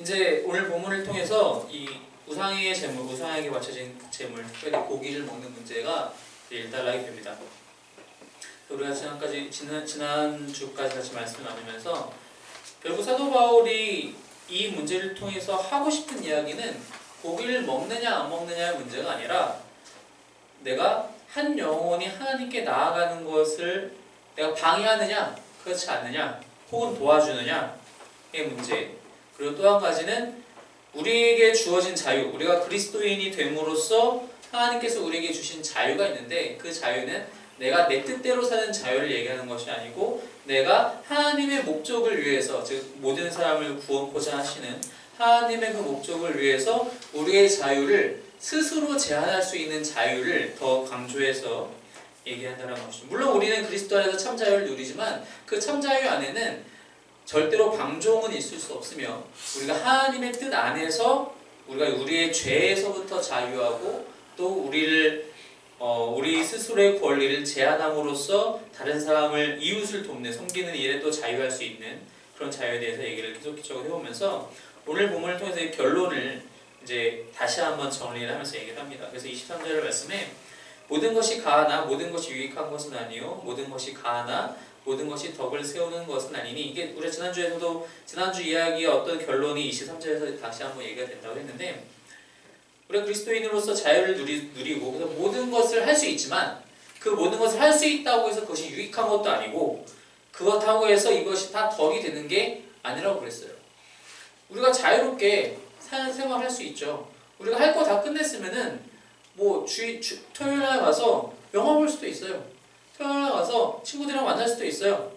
이제 오늘 본문을 통해서 이 우상의 제물, 우상에게 바쳐진 제물, 특별히 고기를 먹는 문제가 일단락이 됩니다. 우리가 지난까지 지난 지난 주까지 같이 말씀을 나누면서 결국 사도 바울이 이 문제를 통해서 하고 싶은 이야기는 고기를 먹느냐 안 먹느냐의 문제가 아니라 내가 한 영혼이 하나님께 나아가는 것을 내가 방해하느냐 그렇지 않느냐 혹은 도와주느냐의 문제 그리고 또 한 가지는 우리에게 주어진 자유 우리가 그리스도인이 됨으로써 하나님께서 우리에게 주신 자유가 있는데 그 자유는 내가 내 뜻대로 사는 자유를 얘기하는 것이 아니고 내가 하나님의 목적을 위해서 즉 모든 사람을 구원코자 하시는 하나님의 그 목적을 위해서 우리의 자유를 스스로 제한할 수 있는 자유를 더 강조해서 얘기한다는 것이죠. 물론 우리는 그리스도 안에서 참 자유를 누리지만 그 참 자유 안에는 절대로 방종은 있을 수 없으며 우리가 하나님의 뜻 안에서 우리가 우리의 죄에서부터 자유하고 또 우리를 어, 우리 스스로의 권리를 제한함으로써 다른 사람을 이웃을 돕는 섬기는 일에 또 자유할 수 있는 그런 자유에 대해서 얘기를 계속적으로 해오면서 오늘 본문을 통해서 이 결론을 이제 다시 한번 정리를 하면서 얘기를 합니다. 그래서 23절 말씀에 모든 것이 가하나 모든 것이 유익한 것은 아니요 모든 것이 가하나 모든 것이 덕을 세우는 것은 아니니 이게 우리가 지난주에서도 지난주 이야기의 어떤 결론이 23절에서 다시 한번 얘기가 된다고 했는데 우리가 그리스도인으로서 자유를 누리, 누리고 그래서 모든 것을 할 수 있지만 그 모든 것을 할 수 있다고 해서 그것이 유익한 것도 아니고 그렇다고 해서 이것이 다 덕이 되는 게 아니라고 그랬어요. 우리가 자유롭게 사는 생활 할 수 있죠. 우리가 할 거 다 끝냈으면은 뭐 주, 주, 토요일 날 가서 영화 볼 수도 있어요. 토요일 날 가서 친구들이랑 만날 수도 있어요.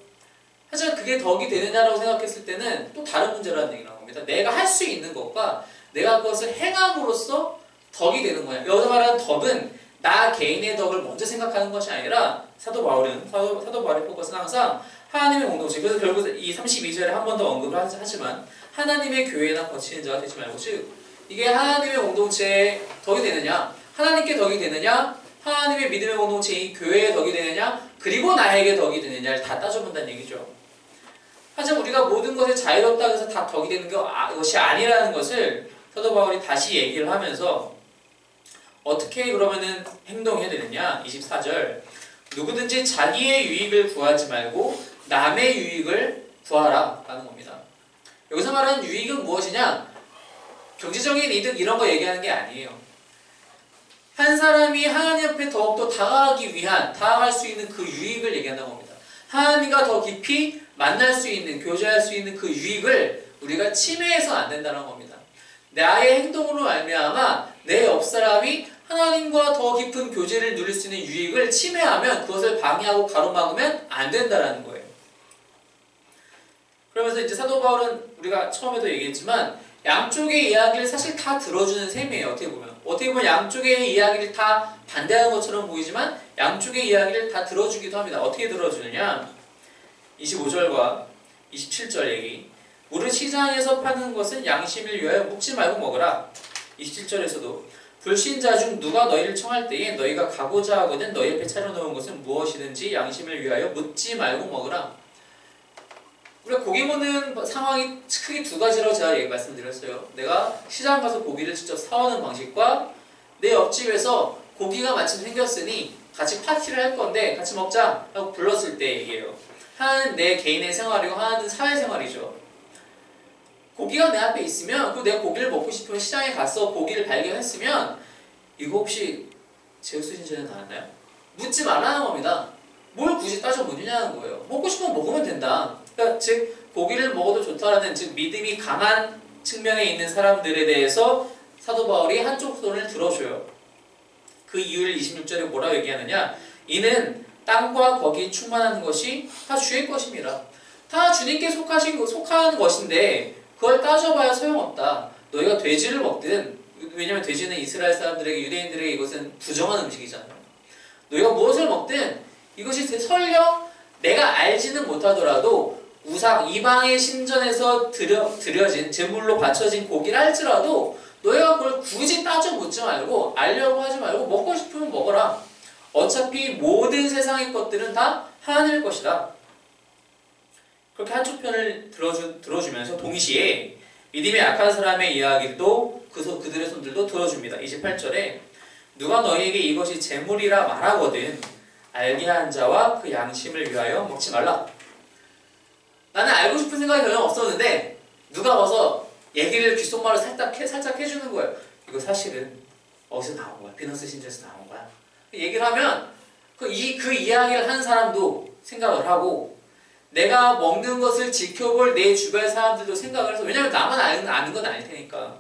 하지만 그게 덕이 되느냐라고 생각했을 때는 또 다른 문제라는 얘기를 합니다. 내가 할 수 있는 것과 내가 그것을 행함으로써 덕이 되는 거야. 여기서 말하는 덕은 나 개인의 덕을 먼저 생각하는 것이 아니라 사도 바울은 사도, 사도 바울의 포커스는 항상 하나님의 공동체. 그래서 결국 이 32절에 한 번 더 언급을 하지만 하나님의 교회나 거치는 자가 되지 말고 즉 이게 하나님의 공동체에 덕이 되느냐 하나님께 덕이 되느냐 하나님의 믿음의 공동체 이 교회에 덕이 되느냐 그리고 나에게 덕이 되느냐를 다 따져본다는 얘기죠. 하지만 우리가 모든 것에 자유롭다 해서 다 덕이 되는 아, 것이 아니라는 것을 사도 바울이 다시 얘기를 하면서 어떻게 그러면은 행동해야 되느냐 24절 누구든지 자기의 유익을 구하지 말고 남의 유익을 구하라 라는 겁니다. 여기서 말하는 유익은 무엇이냐? 경제적인 이득 이런 거 얘기하는 게 아니에요. 한 사람이 하나님 앞에 더욱더 다가가기 위한, 다가갈 수 있는 그 유익을 얘기한다고 합니다. 하나님과 더 깊이 만날 수 있는, 교제할 수 있는 그 유익을 우리가 침해해서 안 된다는 겁니다. 나의 행동으로 말미암아 내 옆사람이 하나님과 더 깊은 교제를 누릴 수 있는 유익을 침해하면 그것을 방해하고 가로막으면 안 된다는 거예요. 그러면서 이제 사도 바울은 우리가 처음에도 얘기했지만 양쪽의 이야기를 사실 다 들어주는 셈이에요. 어떻게 보면. 어떻게 보면 양쪽의 이야기를 다 반대하는 것처럼 보이지만 양쪽의 이야기를 다 들어주기도 합니다. 어떻게 들어주느냐? 25절과 27절 얘기. 우리 시장에서 파는 것은 양심을 위하여 묵지 말고 먹으라. 27절에서도 불신자 중 누가 너희를 청할 때에 너희가 가고자 하거든 너희 앞에 차려놓은 것은 무엇이든지 양심을 위하여 묻지 말고 먹으라. 우리가 고기 먹는 상황이 크게 두 가지라고 제가 말씀드렸어요. 내가 시장 가서 고기를 직접 사오는 방식과 내 옆집에서 고기가 마침 생겼으니 같이 파티를 할 건데 같이 먹자 하고 불렀을 때 얘기예요. 하나는 내 개인의 생활이고 하나는 사회생활이죠. 고기가 내 앞에 있으면 그 내가 고기를 먹고 싶으면 시장에 가서 고기를 발견했으면 이거 혹시 제우스 신전에 나왔나요? 묻지 말라는 겁니다. 뭘 굳이 따져 묻느냐는 거예요. 먹고 싶으면 먹으면 된다. 그러니까 즉 고기를 먹어도 좋다라는 즉 믿음이 강한 측면에 있는 사람들에 대해서 사도 바울이 한쪽 손을 들어줘요. 그 이유를 26절에 뭐라고 얘기하느냐? 이는 땅과 거기 충만한 것이 다 주의 것입니다. 다 주님께 속하신 속한 것인데 그걸 따져봐야 소용없다. 너희가 돼지를 먹든 왜냐하면 돼지는 이스라엘 사람들에게 유대인들에게 이것은 부정한 음식이잖아요. 너희가 무엇을 먹든 이것이 설령 내가 알지는 못하더라도 우상 이방의 신전에서 드려, 드려진 제물로 바쳐진 고기를 할지라도 너희가 그걸 굳이 따져 묻지 말고 알려고 하지 말고 먹고 싶으면 먹어라. 어차피 모든 세상의 것들은 다 하나님의 것이다. 그렇게 한쪽 편을 들어주, 들어주면서 동시에 믿음이 약한 사람의 이야기도 그 소- 그들의 손들도 들어줍니다. 28절에 누가 너희에게 이것이 재물이라 말하거든 알게 한 자와 그 양심을 위하여 먹지 말라. 나는 알고 싶은 생각이 전혀 없었는데 누가 와서 얘기를 귓속말로 살짝 해, 살짝 해주는 거예요. 이거 사실은 어디서 나온 거야? 비너스 신조에서 나온 거야. 얘기를 하면 그, 이, 그 이야기를 한 사람도 생각을 하고 내가 먹는 것을 지켜볼 내 주변 사람들도 생각을 해서 왜냐면 나만 아는, 아는 건 아닐 테니까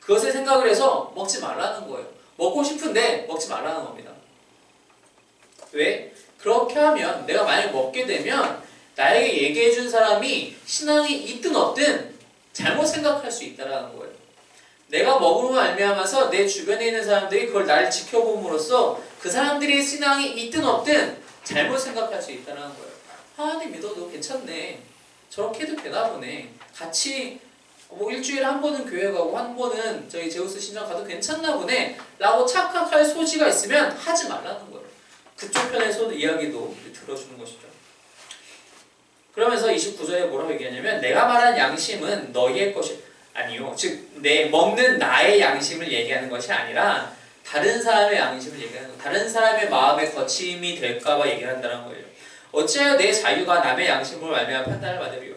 그것을 생각을 해서 먹지 말라는 거예요. 먹고 싶은데 먹지 말라는 겁니다. 왜? 그렇게 하면 내가 만약 먹게 되면 나에게 얘기해 준 사람이 신앙이 있든 없든 잘못 생각할 수 있다라는 거예요. 내가 먹으로 알미하면서 내 주변에 있는 사람들이 그걸 나를 지켜봄으로써 그 사람들의 신앙이 있든 없든 잘못 생각할 수 있다는 거예요. 하나님 믿어도 괜찮네. 저렇게 해도 되나 보네. 같이 뭐 일주일에 한 번은 교회 가고 한 번은 저희 제우스 신장 가도 괜찮나 보네. 라고 착각할 소지가 있으면 하지 말라는 거예요. 그쪽 편에서 이야기도 들어주는 것이죠. 그러면서 29절에 뭐라고 얘기하냐면 내가 말한 양심은 너희의 것이 아니요. 즉 내 먹는 나의 양심을 얘기하는 것이 아니라 다른 사람의 양심을 얘기하는 거. 다른 사람의 마음의 거침이 될까봐 얘기한다는 거예요. 어찌하여 내 자유가 남의 양심을 말미암아 판단을 받으리요.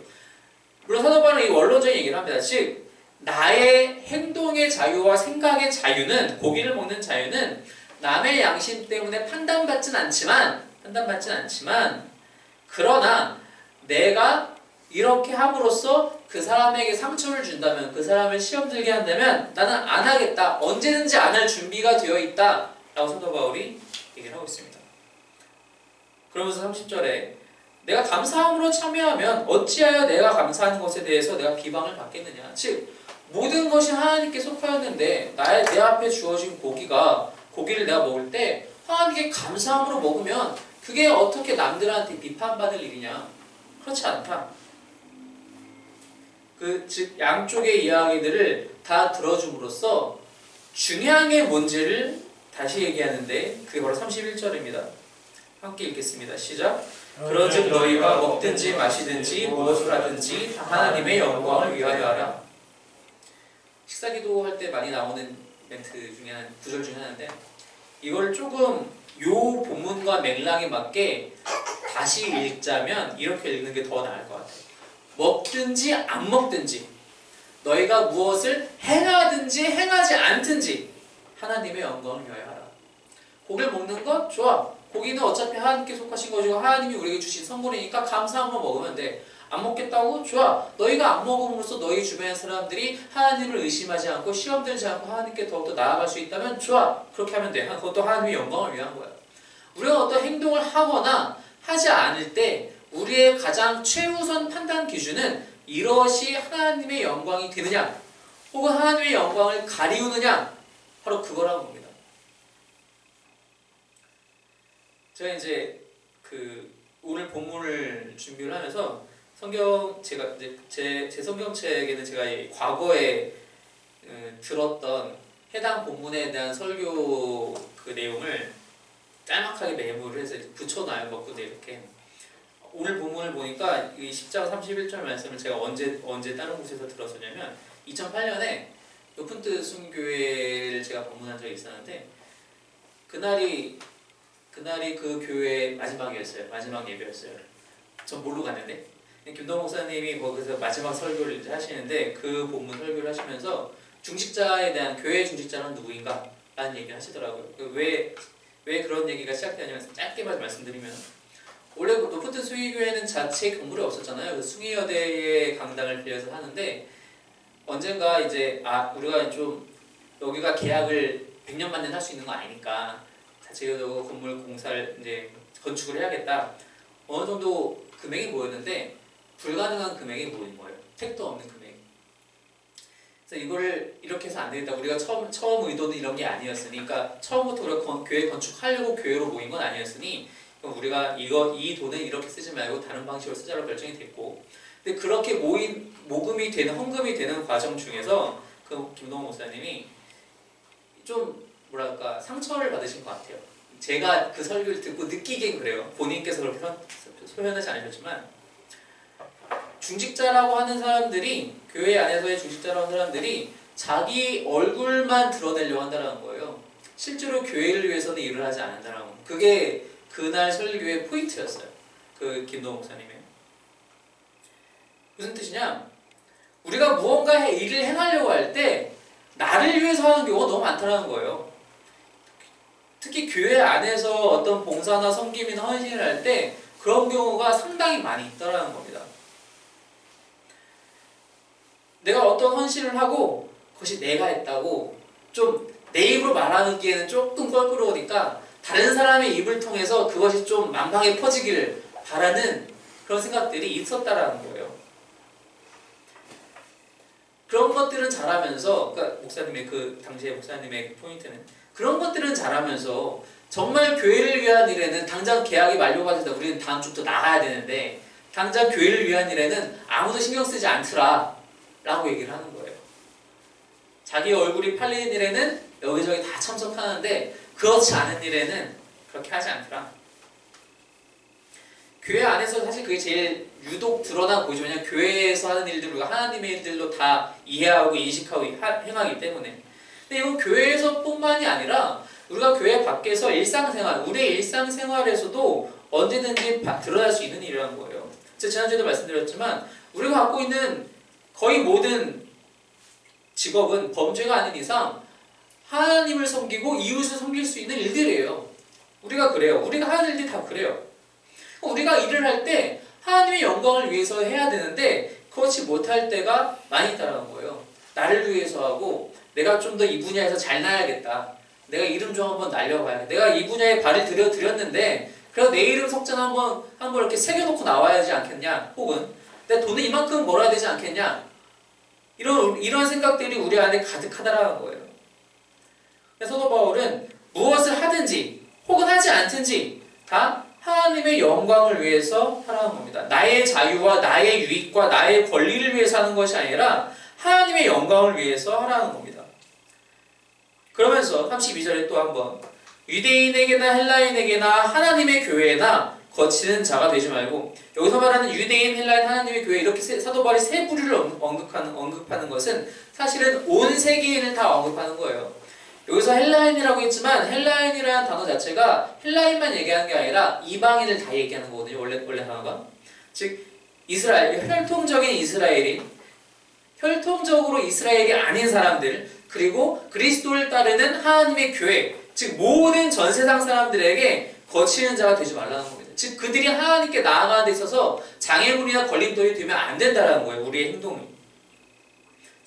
물론 사도 바울은 이 원론적인 얘기를 합니다. 즉 나의 행동의 자유와 생각의 자유는 고기를 먹는 자유는 남의 양심 때문에 판단받진 않지만 판단받진 않지만 그러나 내가 이렇게 함으로써 그 사람에게 상처를 준다면 그 사람을 시험 들게 한다면 나는 안 하겠다. 언제든지 안 할 준비가 되어 있다 라고 사도 바울이 얘기를 하고 있습니다. 그러면서 30절에 내가 감사함으로 참여하면 어찌하여 내가 감사하는 것에 대해서 내가 비방을 받겠느냐? 즉 모든 것이 하나님께 속하였는데 나의 내 앞에 주어진 고기가 고기를 내가 먹을 때 하나님께 감사함으로 먹으면 그게 어떻게 남들한테 비판받을 일이냐 그렇지 않다. 그 즉 양쪽의 이야기들을 다 들어줌으로써 게 뭔지를 다시 얘기하는데 그게 바로 31절입니다. 함께 읽겠습니다. 시작. 그런즉 너희가 먹든지 마시든지 무엇을 하든지 다 하나님의 영광을 위하여 하라. 식사 기도 할 때 많이 나오는 멘트 중에 한 구절 중에 하나인데 이걸 조금 요 본문과 맥락에 맞게 다시 읽자면 이렇게 읽는 게 더 나을 것 같아요. 먹든지 안 먹든지 너희가 무엇을 행하든지 행하지 않든지 하나님의 영광을 위하여 하라. 고기를 먹는 것 좋아. 고기는 어차피 하나님께 속하신 것이고 하나님이 우리에게 주신 선물이니까 감사함으로 먹으면 돼. 안 먹겠다고? 좋아. 너희가 안 먹음으로써 너희 주변의 사람들이 하나님을 의심하지 않고 시험 들지 않고 하나님께 더욱더 나아갈 수 있다면 좋아. 그렇게 하면 돼. 그것도 하나님의 영광을 위한 거야. 우리가 어떤 행동을 하거나 하지 않을 때 우리의 가장 최우선 판단 기준은 이것이 하나님의 영광이 되느냐 혹은 하나님의 영광을 가리우느냐 바로 그거라고 봅니다. 제가 이제 그 오늘 본문을 준비를 하면서 성경 제가 이제 제, 제 성경책에는 제가 이 과거에 음, 들었던 해당 본문에 대한 설교 그 내용을 짤막하게 메모를 해서 붙여놔요. 먹고도 이렇게. 오늘 본문을 보니까 이 10장 31절 말씀을 제가 언제 언제 다른 곳에서 들었었냐면 2008년에 높은 뜻 순교회를 제가 방문한 적이 있었는데 그날이 그날이 그 교회 마지막이었어요. 마지막 예배였어요. 전 모르고 갔는데 김동 목사님이 거기서 마지막 설교를 하시는데 그 본문 설교를 하시면서 중직자에 대한 교회 중직자는 누구인가? 라는 얘기를 하시더라고요. 그 왜, 왜 그런 얘기가 시작되냐면 짧게만 말씀드리면 원래 그 높은 뜻 수의교회는 자체 건물이 없었잖아요. 그 숭의여대의 강당을 빌려서 하는데 언젠가 이제 아 우리가 좀 여기가 계약을 100년 만년 할수 있는 거 아니니까 자체적으로 건물 공사를 이제 건축을 해야겠다. 어느 정도 금액이 모였는데 불가능한 금액이 모인 거예요. 택도 없는 금액. 그래서 이거를 이렇게 해서 안 되겠다. 우리가 처음 처음 의도는 이런 게 아니었으니까 처음부터 우리가 건, 교회 건축하려고 교회로 모인 건 아니었으니 그럼 우리가 이거 이 돈은 이렇게 쓰지 말고 다른 방식으로 쓰자로 결정이 됐고. 근데 그렇게 모인 모금이 되는 헌금이 되는 과정 중에서 그 김동호 목사님이 좀 뭐랄까 상처를 받으신 것 같아요. 제가 그 설교를 듣고 느끼긴 그래요. 본인께서 그렇게 선- 표현하지 않으셨지만 중직자라고 하는 사람들이 교회 안에서의 중직자라고 하는 사람들이 자기 얼굴만 드러내려고 한다는 거예요. 실제로 교회를 위해서는 일을 하지 않는다는 거. 그게 그날 설교의 포인트였어요. 그 김도 목사님의. 무슨 뜻이냐? 우리가 무언가 일을 행하려고 할 때 나를 위해서 하는 경우가 너무 많다는 거예요. 특히 교회 안에서 어떤 봉사나 섬김이나 헌신을 할 때 그런 경우가 상당히 많이 있다는 겁니다. 내가 어떤 헌신을 하고 그것이 내가 했다고 좀 내 입으로 말하기에는 조금 껄끄러우니까 다른 사람의 입을 통해서 그것이 좀 만방에 퍼지기를 바라는 그런 생각들이 있었다라는 거예요. 그런 것들은 잘하면서 그러니까 목사님의 그 당시의 목사님의 포인트는 그런 것들은 잘하면서 정말 교회를 위한 일에는 당장 계약이 만료가 돼서 우리는 다음 주부터 나가야 되는데 당장 교회를 위한 일에는 아무도 신경 쓰지 않더라 라고 얘기를 하는 거예요. 자기 얼굴이 팔리는 일에는 여기저기 다 참석하는데 그렇지 않은 일에는 그렇게 하지 않더라. 교회 안에서 사실 그게 제일 유독 드러나 보이죠. 왜냐 교회에서 하는 일들 우리가 하나님의 일들로 다 이해하고 인식하고 행하기 때문에. 근데 이건 교회에서뿐만이 아니라 우리가 교회 밖에서 일상생활, 우리의 일상생활에서도 언제든지 드러날 수 있는 일이라는 거예요. 제가 지난주에도 말씀드렸지만 우리가 갖고 있는 거의 모든 직업은 범죄가 아닌 이상 하나님을 섬기고 이웃을 섬길 수 있는 일들이에요. 우리가 그래요. 우리가 하는 일들이 다 그래요. 우리가 일을 할 때 하나님의 영광을 위해서 해야 되는데 그렇지 못할 때가 많이 있다는 거예요. 나를 위해서 하고 내가 좀 더 이 분야에서 잘 나야겠다. 내가 이름 좀 한번 날려봐야 돼. 내가 이 분야에 발을 들여 드렸는데 그래서 내 이름 석자 한번 한번 이렇게 새겨놓고 나와야지 않겠냐? 혹은 내 돈을 이만큼 벌어야 되지 않겠냐? 이런 이런 생각들이 우리 안에 가득하다라는 거예요. 사도 바울은 무엇을 하든지 혹은 하지 않든지 다 하나님의 영광을 위해서 하라는 겁니다. 나의 자유와 나의 유익과 나의 권리를 위해서 하는 것이 아니라 하나님의 영광을 위해서 하라는 겁니다. 그러면서 32절에 또 한번 유대인에게나 헬라인에게나 하나님의 교회나 거치는 자가 되지 말고 여기서 말하는 유대인, 헬라인, 하나님의 교회 이렇게 사도 바울이 세 부류를 언급하는, 언급하는 것은 사실은 온 세계인을 다 언급하는 거예요. 여기서 헬라인이라고 했지만 헬라인이라는 단어 자체가 헬라인만 얘기하는 게 아니라 이방인을 다 얘기하는 거거든요. 원래 원래 단어가 즉 이스라엘 혈통적인 이스라엘인 혈통적으로 이스라엘이 아닌 사람들 그리고 그리스도를 따르는 하나님의 교회 즉 모든 전 세상 사람들에게 거치는 자가 되지 말라는 겁니다. 즉 그들이 하나님께 나아가는 데 있어서 장애물이나 걸림돌이 되면 안 된다는 거예요. 우리의 행동이.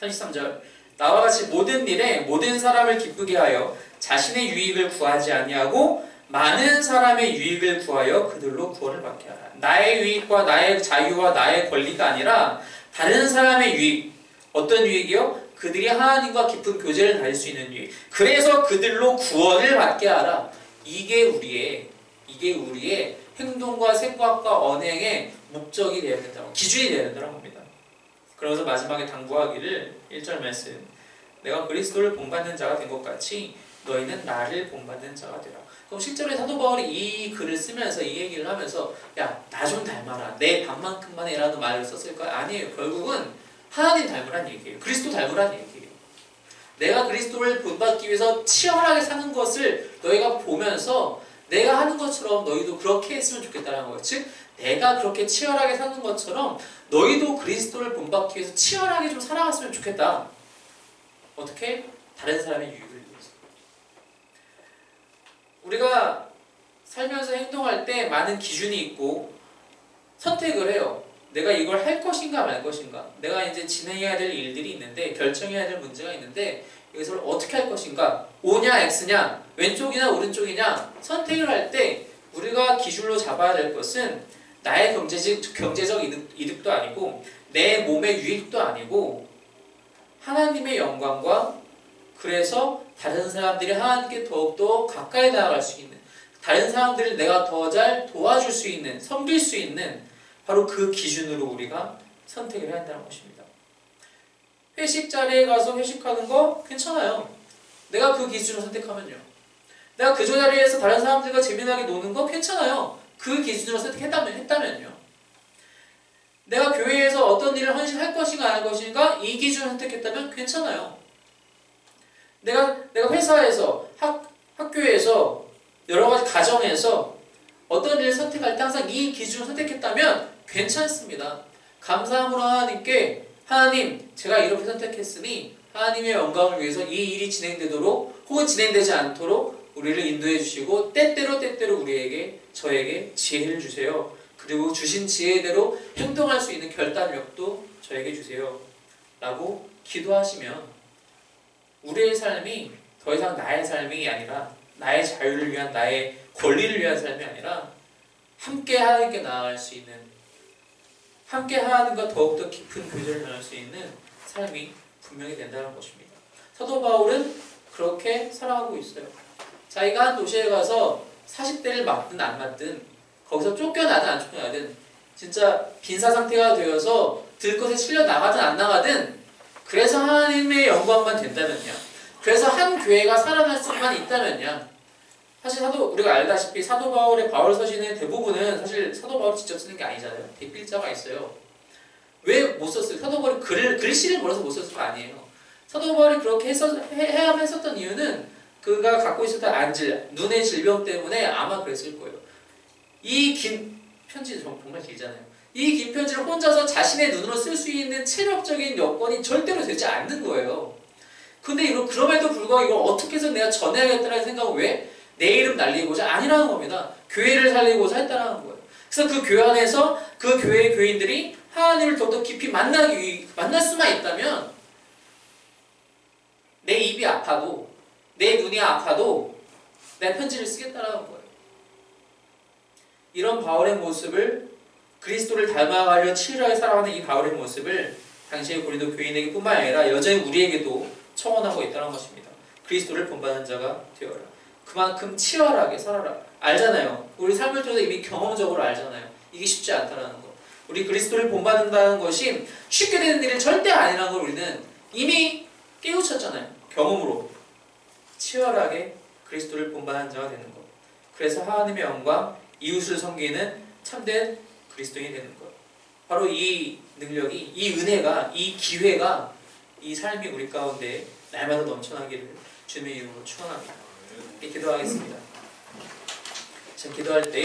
33절 나와 같이 모든 일에 모든 사람을 기쁘게 하여 자신의 유익을 구하지 아니하고 많은 사람의 유익을 구하여 그들로 구원을 받게 하라. 나의 유익과 나의 자유와 나의 권리가 아니라 다른 사람의 유익. 어떤 유익이요? 그들이 하나님과 깊은 교제를 가질 수 있는 유익. 그래서 그들로 구원을 받게 하라. 이게 우리의 이게 우리의 행동과 생각과 언행의 목적이 되어야 된다. 기준이 되어야 된다는 겁니다. 그러면서 마지막에 당부하기를 1절 말씀 내가 그리스도를 본받는 자가 된 것 같이 너희는 나를 본받는 자가 되라. 그럼 실제로 사도 바울이 이 글을 쓰면서 이 얘기를 하면서 야 나 좀 닮아라 내 반만큼만이라는 말을 썼을까요? 아니에요. 결국은 하나님 닮으란 얘기예요. 그리스도 닮으란 얘기예요. 내가 그리스도를 본받기 위해서 치열하게 사는 것을 너희가 보면서 내가 하는 것처럼 너희도 그렇게 했으면 좋겠다는 거예요. 즉 내가 그렇게 치열하게 사는 것처럼 너희도 그리스도를 본받기 위해서 치열하게 좀 살아갔으면 좋겠다. 어떻게? 다른 사람의 유익을 위해서. 우리가 살면서 행동할 때 많은 기준이 있고 선택을 해요. 내가 이걸 할 것인가 말 것인가. 내가 이제 진행해야 될 일들이 있는데 결정해야 될 문제가 있는데 이것을 어떻게 할 것인가. O냐 X냐 왼쪽이냐 오른쪽이냐 선택을 할 때 우리가 기준으로 잡아야 될 것은 나의 경제적, 경제적 이득, 이득 도 아니고 내 몸의 유익도 아니고 하나님의 영광과 그래서 다른 사람들이 하나님께 더욱더 가까이 나아갈 수 있는 다른 사람들을 내가 더 잘 도와줄 수 있는 섬길 수 있는 바로 그 기준으로 우리가 선택을 해야 한다는 것입니다. 회식 자리에 가서 회식하는 거 괜찮아요. 내가 그 기준으로 선택하면요. 내가 그 자리에서 다른 사람들과 재미나게 노는 거 괜찮아요. 그 기준으로 선택했다면 했다면요. 내가 교회에서 어떤 일을 헌신할 것인가 안 할 것인가 이 기준을 선택했다면 괜찮아요. 내가 내가 회사에서 학 학교에서 여러 가지 가정에서 어떤 일을 선택할 때 항상 이 기준을 선택했다면 괜찮습니다. 감사함으로 하나님께 하나님 제가 이렇게 선택했으니 하나님의 영광을 위해서 이 일이 진행되도록 혹은 진행되지 않도록 우리를 인도해 주시고 때때로 때때로 우리에게 저에게 지혜를 주세요. 그리고 주신 지혜대로 행동할 수 있는 결단력도 저에게 주세요. 라고 기도하시면 우리의 삶이 더 이상 나의 삶이 아니라 나의 자유를 위한 나의 권리를 위한 삶이 아니라 함께 하나님께 나아갈 수 있는 함께 하나님과 더욱더 깊은 교제를 나눌 수 있는 삶이 분명히 된다는 것입니다. 사도 바울은 그렇게 살아가고 있어요. 자기가 한 도시에 가서 40대를 맞든 안 맞든 거기서 쫓겨나든 안 쫓겨나든 진짜 빈사 상태가 되어서 들것에 실려 나가든 안 나가든 그래서 하나님의 영광만 된다면요. 그래서 한 교회가 살아날 수만 있다면요. 사실 사도 우리가 알다시피 사도 바울의 바울 서신의 대부분은 사실 사도 바울이 직접 쓰는 게 아니잖아요. 대필자가 있어요. 왜 못 썼어요? 사도 바울이 글을 글씨를 몰라서 못 썼을 거 아니에요. 사도 바울이 그렇게 했었, 해, 해야만 했었던 이유는 그가 갖고 있었던 안질, 눈의 질병 때문에 아마 그랬을 거예요. 이 긴 편지 정- 정말 길잖아요. 이 긴 편지를 혼자서 자신의 눈으로 쓸 수 있는 체력적인 여건이 절대로 되지 않는 거예요. 근데 이거 그럼에도 불구하고 이걸 어떻게 해서 내가 전해야겠다는 생각은 왜? 내 이름 날리고자 아니라는 겁니다. 교회를 살리고자 했다는 거예요. 그래서 그 교회 안에서 그 교회의 교인들이 하나님을 더욱더 깊이 만나기 위- 만날 수만 있다면 내 입이 아파도 내 눈이 아파도 내 편지를 쓰겠다라는 거예요. 이런 바울의 모습을 그리스도를 닮아가려 치열하게 살아가는 이 바울의 모습을 당시의 고린도 교인에게 뿐만 아니라 여전히 우리에게도 청원하고 있다는 것입니다. 그리스도를 본받는 자가 되어라. 그만큼 치열하게 살아라. 알잖아요. 우리 삶을 통해서 이미 경험적으로 알잖아요. 이게 쉽지 않다는 거. 우리 그리스도를 본받는다는 것이 쉽게 되는 일이 절대 아니라는 걸 우리는 이미 깨우쳤잖아요. 경험으로. 치열하게 그리스도를 본받는 자가 되는 것. 그래서 하나님의 영광, 이웃을 섬기는 참된 그리스도인이 되는 것. 바로 이 능력이, 이 은혜가, 이 기회가, 이 삶이 우리 가운데 날마다 넘쳐나기를 주님의 이름으로 축원합니다. 기도하겠습니다. 자, 기도할 때